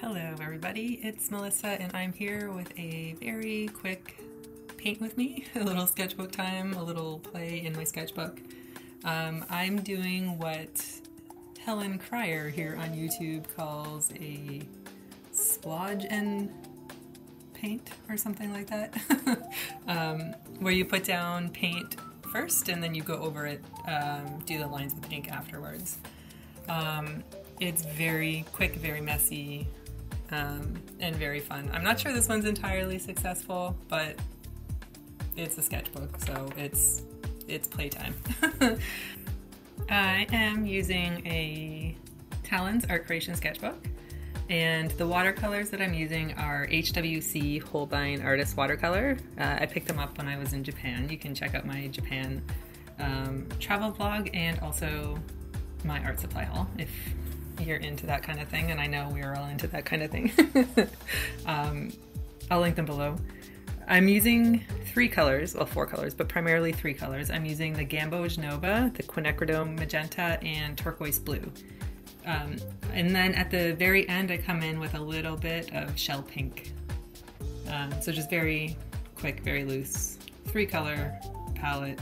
Hello, everybody. It's Melissa, and I'm here with a very quick paint with me, a little sketchbook time, a little play in my sketchbook. Um, I'm doing what Helen Cryer here on YouTube calls a splodge and paint or something like that, um, where you put down paint first and then you go over it, um, do the lines with ink afterwards. Um, it's very quick, very messy, um, and very fun. I'm not sure this one's entirely successful, but it's a sketchbook, so it's it's playtime. I am using a Talens Art Creation sketchbook, and the watercolors that I'm using are HWC Holbein Artist Watercolor. Uh, I picked them up when I was in Japan. You can check out my Japan um, travel vlog and also my art supply haul if you're into that kind of thing, and I know we're all into that kind of thing. um, I'll link them below. I'm using three colors, well, four colors, but primarily three colors. I'm using the Gamboge Nova, the quinacridone magenta, and turquoise blue. Um, and then at the very end, I come in with a little bit of shell pink. Um, so just very quick, very loose, three color palette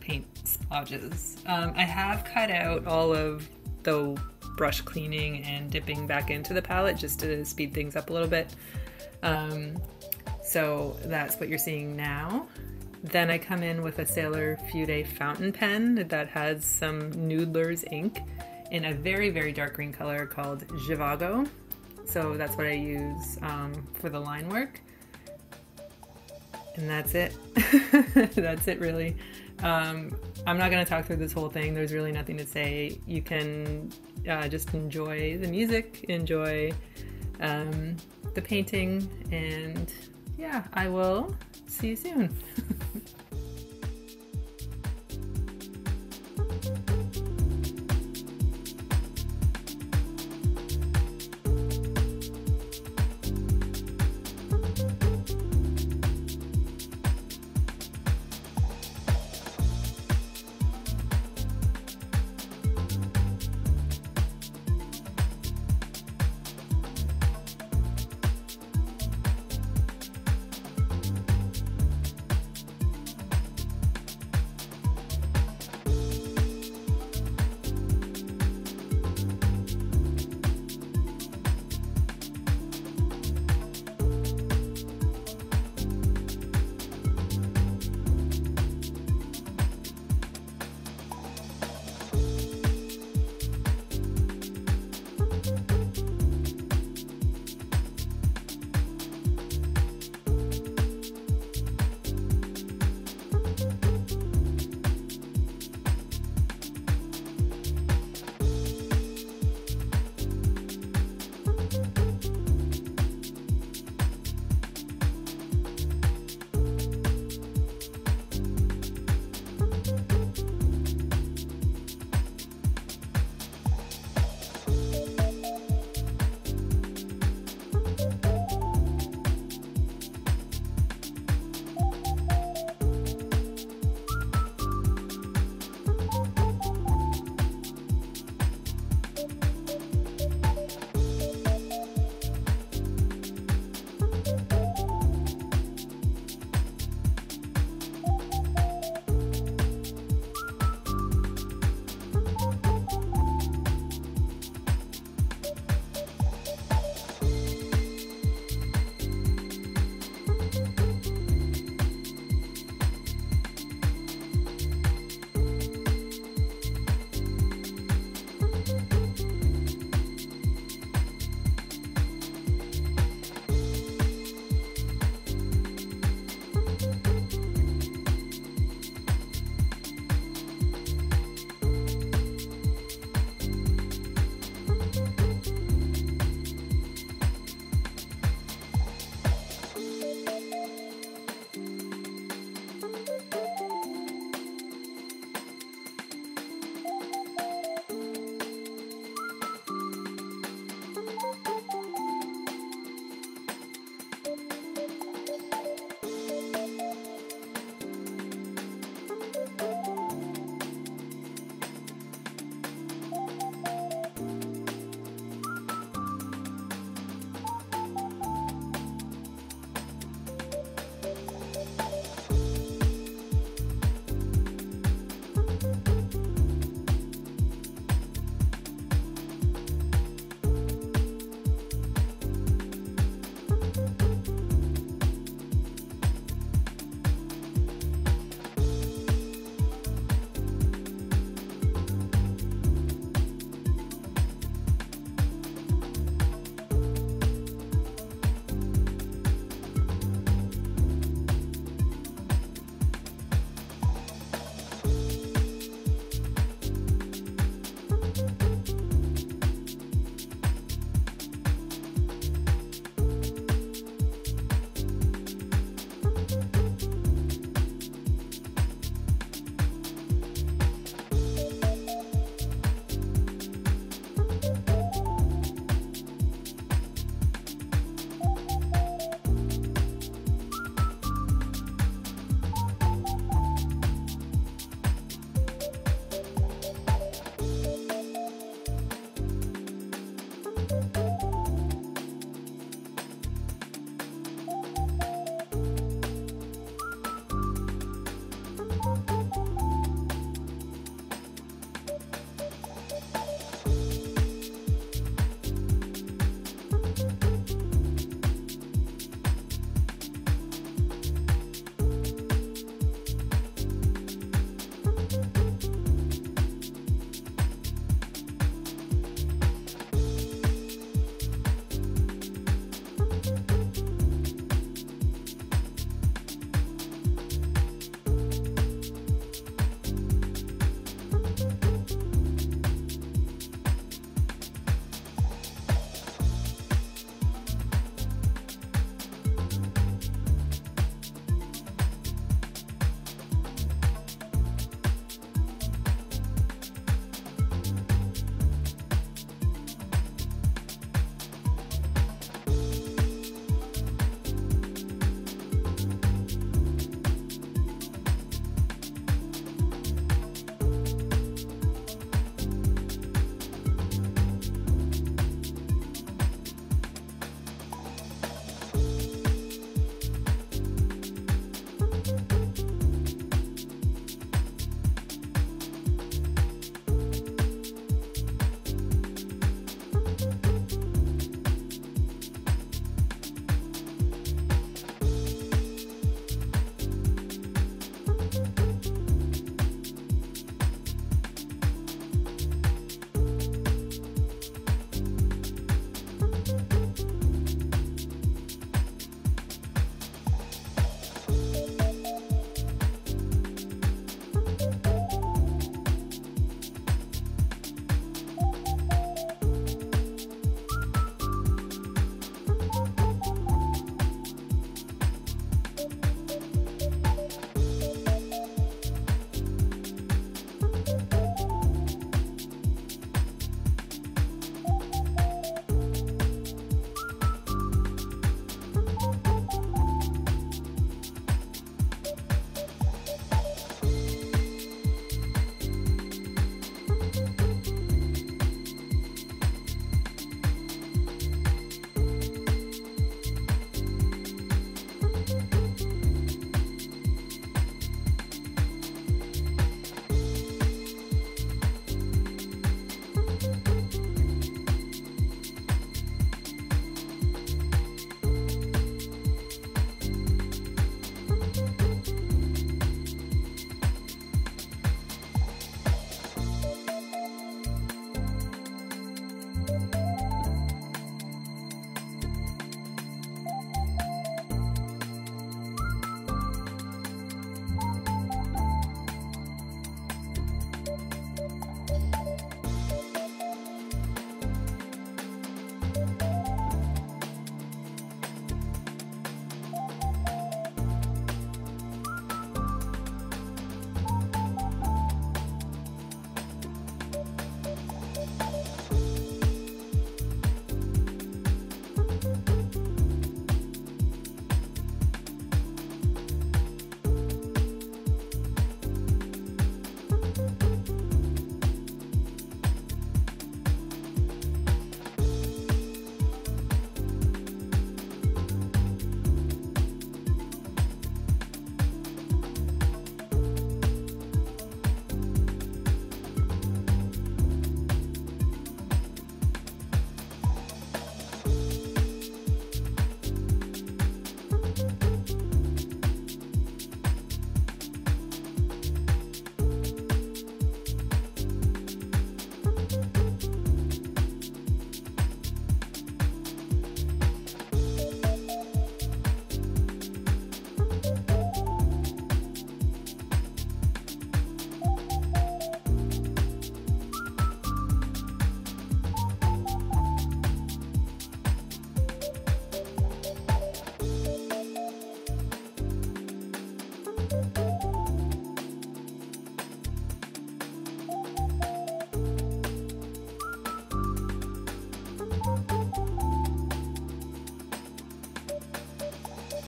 paint splodges. Um, I have cut out all of the brush cleaning and dipping back into the palette just to speed things up a little bit. Um, so that's what you're seeing now. Then I come in with a Sailor Fude fountain pen that has some Noodler's ink in a very, very dark green color called Zhivago. So that's what I use um, for the line work. And that's it. that's it, really. Um, I'm not going to talk through this whole thing. There's really nothing to say. You can uh, just enjoy the music, enjoy um, the painting, and yeah, I will see you soon. Bye.